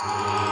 Mm-hmm.